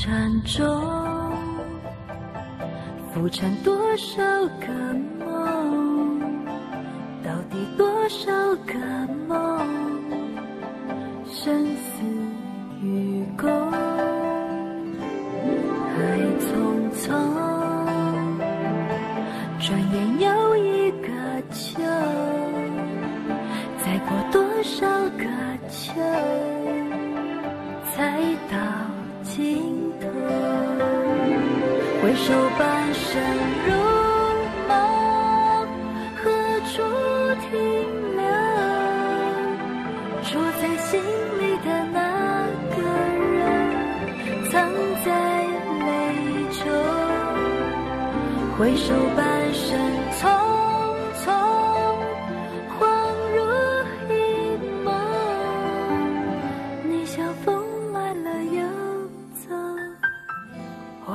禅中，浮沉多少个梦？到底多少个梦？生死头？回首半生如梦，何处停留？住在心里的那个人，藏在泪中。回首半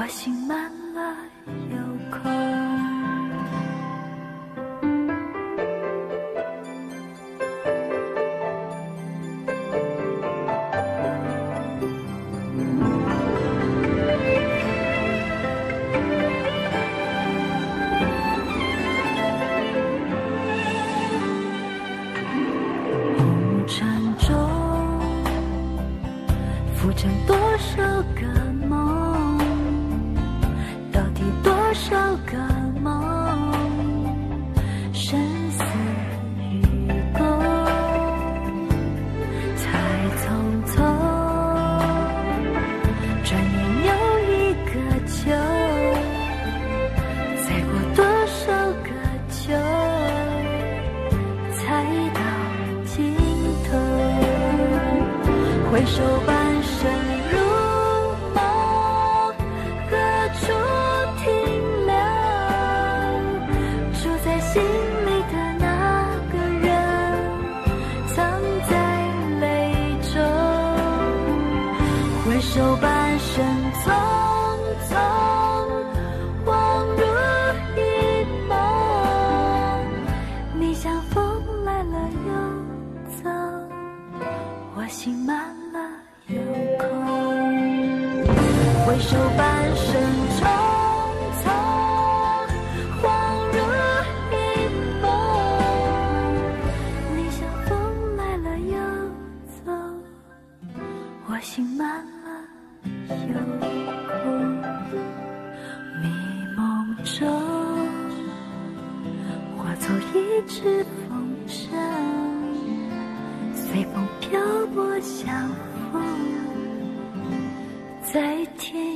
我心满了又空。红尘中，浮沉多少个回首半生如梦，何处停留？住在心里的那个人，藏在泪中。回首半生匆匆，恍如一梦。你像风来了又走，我心满了又空。回首半生匆匆，恍如一梦。你像风来了又走，我心满了又空。迷梦中。化作一只风筝，随风漂泊相在天